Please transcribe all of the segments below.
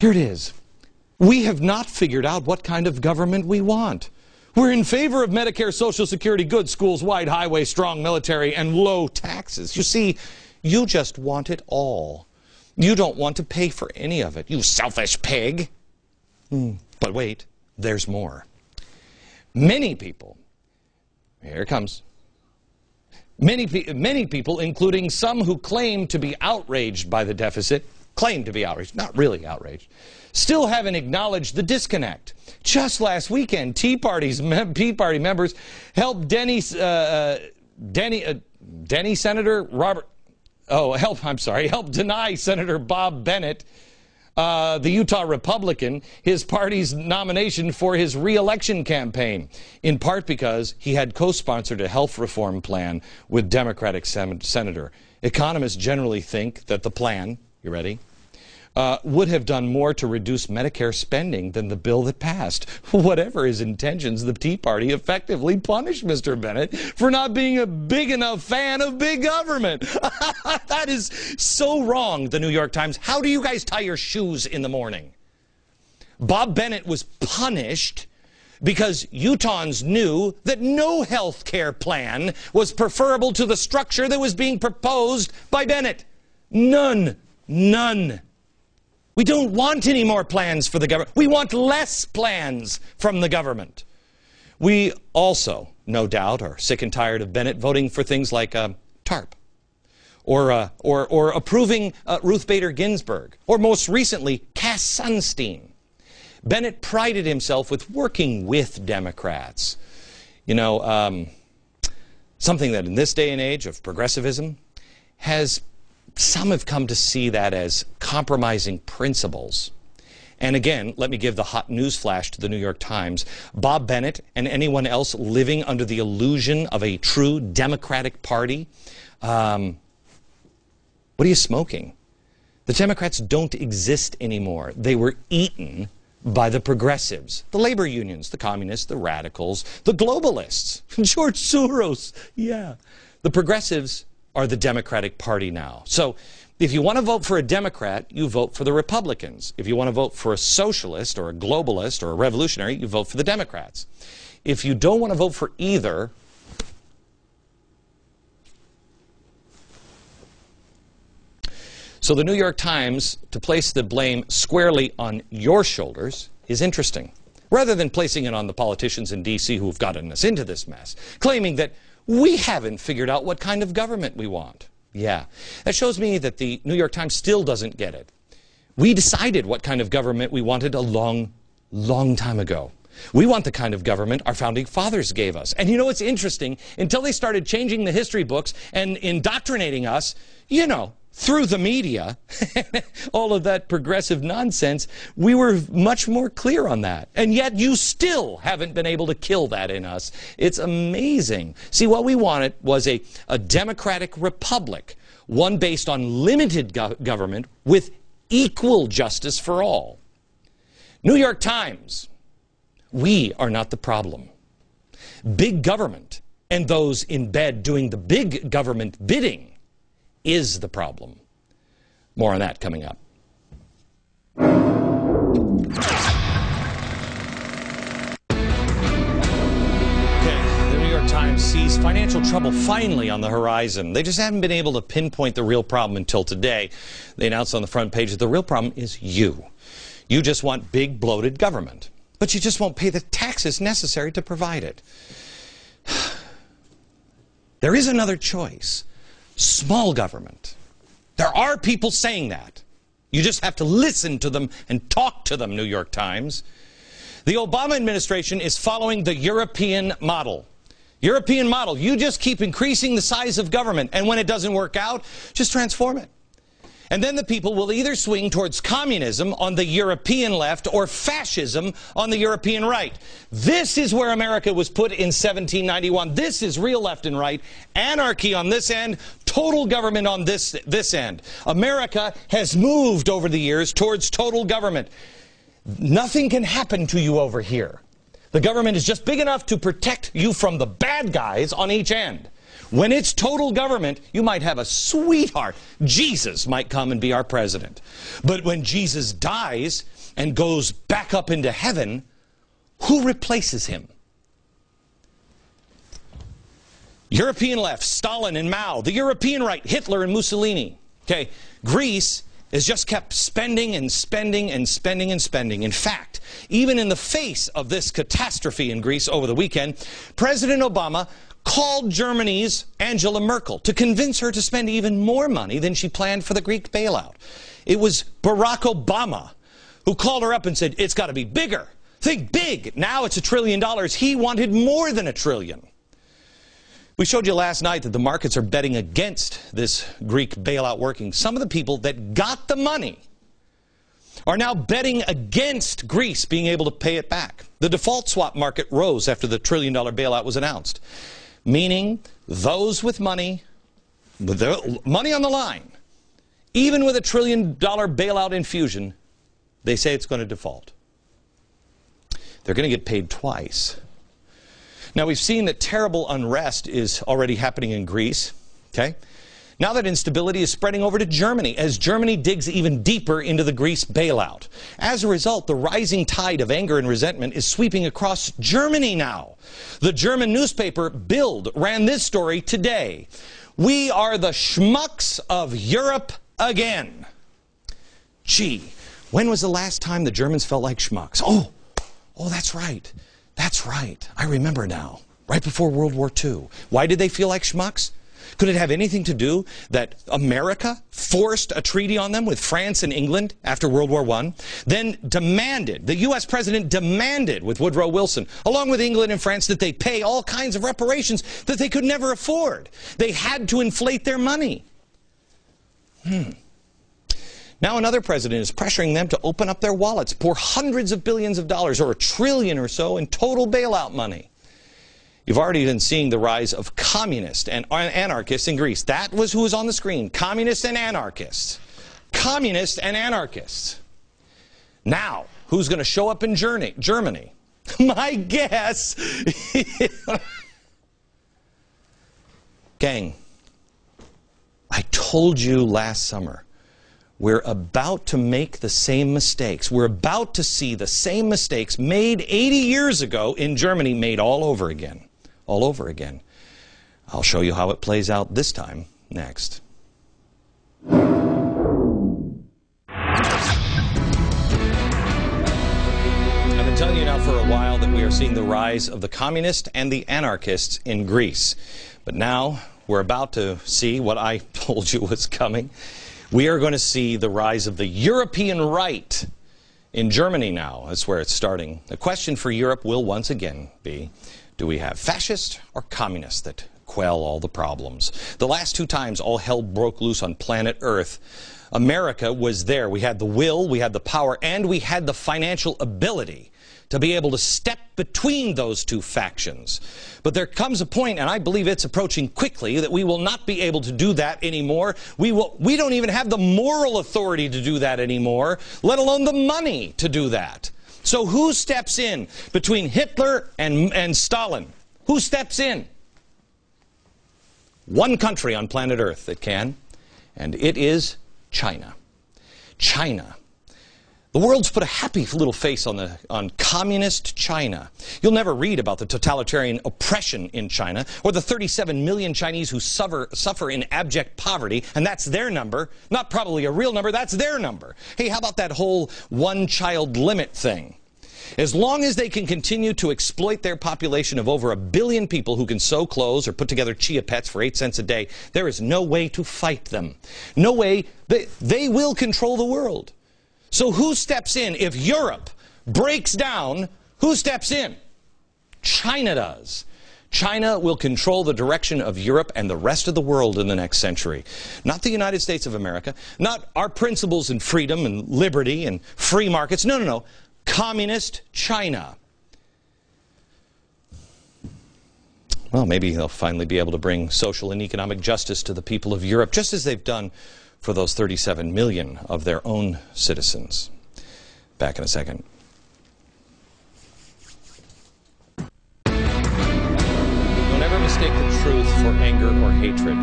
Here it is. We have not figured out what kind of government we want. We're in favor of Medicare, Social Security, good schools, wide highways, strong military, and low taxes. You see, you just want it all. You don't want to pay for any of it, you selfish pig. Mm. But wait, there's more. Many people, here it comes, many, many people, including some who claim to be outraged by the deficit, claim to be outraged, not really outraged, still haven't acknowledged the disconnect. Just last weekend, Tea, Party's, Tea Party members helped Denny, uh, uh, Denny, uh, Denny Senator Robert, oh, help, I'm sorry, help deny Senator Bob Bennett uh, the Utah Republican his party's nomination for his reelection campaign, in part because he had co-sponsored a health reform plan with Democratic sen senator. Economists generally think that the plan, you ready, uh, would have done more to reduce Medicare spending than the bill that passed. Whatever his intentions, the Tea Party effectively punished Mr. Bennett for not being a big enough fan of big government. that is so wrong, the New York Times. How do you guys tie your shoes in the morning? Bob Bennett was punished because Utahns knew that no health care plan was preferable to the structure that was being proposed by Bennett. None. None. We don't want any more plans for the government. We want less plans from the government. We also, no doubt, are sick and tired of Bennett voting for things like uh, TARP or, uh, or, or approving uh, Ruth Bader Ginsburg or most recently Cass Sunstein. Bennett prided himself with working with Democrats. You know, um, something that in this day and age of progressivism has some have come to see that as compromising principles. And again, let me give the hot news flash to the New York Times. Bob Bennett and anyone else living under the illusion of a true Democratic Party, um, what are you smoking? The Democrats don't exist anymore. They were eaten by the progressives, the labor unions, the communists, the radicals, the globalists, George Soros, yeah. The progressives are the Democratic Party now. So if you want to vote for a Democrat, you vote for the Republicans. If you want to vote for a socialist or a globalist or a revolutionary, you vote for the Democrats. If you don't want to vote for either, So the New York Times, to place the blame squarely on your shoulders, is interesting. Rather than placing it on the politicians in D.C. who've gotten us into this mess, claiming that we haven't figured out what kind of government we want. Yeah. That shows me that the New York Times still doesn't get it. We decided what kind of government we wanted a long, long time ago. We want the kind of government our founding fathers gave us. And you know what's interesting? Until they started changing the history books and indoctrinating us, you know, through the media, all of that progressive nonsense, we were much more clear on that. And yet you still haven't been able to kill that in us. It's amazing. See, what we wanted was a, a democratic republic, one based on limited go government with equal justice for all. New York Times, we are not the problem. Big government and those in bed doing the big government bidding is the problem. More on that coming up. Okay, the New York Times sees financial trouble finally on the horizon. They just haven't been able to pinpoint the real problem until today. They announced on the front page that the real problem is you. You just want big, bloated government, but you just won't pay the taxes necessary to provide it. There is another choice small government. There are people saying that. You just have to listen to them and talk to them, New York Times. The Obama administration is following the European model. European model. You just keep increasing the size of government, and when it doesn't work out, just transform it. And then the people will either swing towards communism on the European left or fascism on the European right. This is where America was put in 1791. This is real left and right. Anarchy on this end, total government on this, this end. America has moved over the years towards total government. Nothing can happen to you over here. The government is just big enough to protect you from the bad guys on each end. When it's total government, you might have a sweetheart. Jesus might come and be our president. But when Jesus dies and goes back up into heaven, who replaces him? European left, Stalin and Mao. The European right, Hitler and Mussolini. Okay, Greece has just kept spending and spending and spending and spending. In fact, even in the face of this catastrophe in Greece over the weekend, President Obama called Germany's Angela Merkel to convince her to spend even more money than she planned for the Greek bailout. It was Barack Obama who called her up and said, It's got to be bigger. Think big. Now it's a trillion dollars. He wanted more than a trillion. We showed you last night that the markets are betting against this Greek bailout working. Some of the people that got the money are now betting against Greece being able to pay it back. The default swap market rose after the trillion dollar bailout was announced, meaning those with money, with their money on the line, even with a trillion dollar bailout infusion, they say it's going to default. They're going to get paid twice. Now, we've seen that terrible unrest is already happening in Greece. Okay? Now that instability is spreading over to Germany as Germany digs even deeper into the Greece bailout. As a result, the rising tide of anger and resentment is sweeping across Germany now. The German newspaper Bild ran this story today. We are the schmucks of Europe again. Gee, when was the last time the Germans felt like schmucks? Oh, oh, that's right. That's right. I remember now. Right before World War II. Why did they feel like schmucks? Could it have anything to do that America forced a treaty on them with France and England after World War I? Then demanded, the U.S. president demanded with Woodrow Wilson, along with England and France, that they pay all kinds of reparations that they could never afford. They had to inflate their money. Hmm. Now another president is pressuring them to open up their wallets, pour hundreds of billions of dollars, or a trillion or so, in total bailout money. You've already been seeing the rise of communists and anarchists in Greece. That was who was on the screen. Communists and anarchists. Communists and anarchists. Now, who's going to show up in Germany? My guess. Gang, I told you last summer we're about to make the same mistakes. We're about to see the same mistakes made 80 years ago in Germany made all over again. All over again. I'll show you how it plays out this time next. I've been telling you now for a while that we are seeing the rise of the communists and the anarchists in Greece. But now we're about to see what I told you was coming we are going to see the rise of the European right in Germany now. That's where it's starting. The question for Europe will once again be do we have fascists or communists that quell all the problems? The last two times all hell broke loose on planet Earth, America was there. We had the will, we had the power, and we had the financial ability to be able to step between those two factions. But there comes a point, and I believe it's approaching quickly, that we will not be able to do that anymore. We, will, we don't even have the moral authority to do that anymore, let alone the money to do that. So who steps in between Hitler and, and Stalin? Who steps in? One country on planet Earth that can, and it is China. China the world's put a happy little face on, the, on communist China. You'll never read about the totalitarian oppression in China or the 37 million Chinese who suffer, suffer in abject poverty, and that's their number. Not probably a real number, that's their number. Hey, how about that whole one child limit thing? As long as they can continue to exploit their population of over a billion people who can sew clothes or put together chia pets for eight cents a day, there is no way to fight them. No way. They, they will control the world. So who steps in? If Europe breaks down, who steps in? China does. China will control the direction of Europe and the rest of the world in the next century. Not the United States of America, not our principles and freedom and liberty and free markets. No, no, no. Communist China. Well, maybe they'll finally be able to bring social and economic justice to the people of Europe, just as they've done for those 37 million of their own citizens. Back in a second. Don't ever mistake the truth for anger or hatred.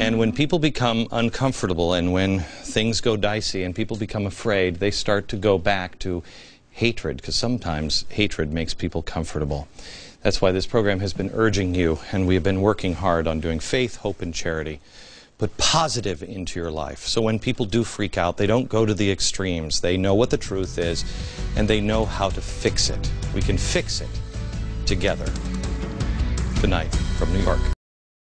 And when people become uncomfortable and when things go dicey and people become afraid, they start to go back to hatred because sometimes hatred makes people comfortable. That's why this program has been urging you, and we have been working hard on doing faith, hope, and charity. Put positive into your life. So when people do freak out, they don't go to the extremes. They know what the truth is, and they know how to fix it. We can fix it together. Good night from New York.